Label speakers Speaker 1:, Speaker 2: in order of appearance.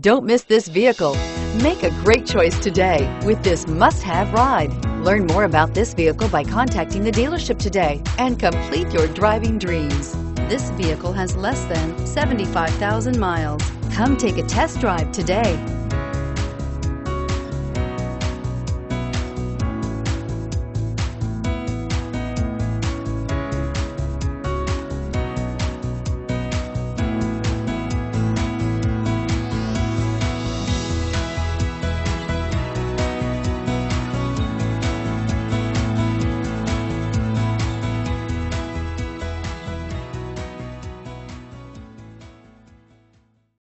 Speaker 1: Don't miss this vehicle. Make a great choice today with this must-have ride. Learn more about this vehicle by contacting the dealership today and complete your driving dreams. This vehicle has less than 75,000 miles. Come take a test drive today.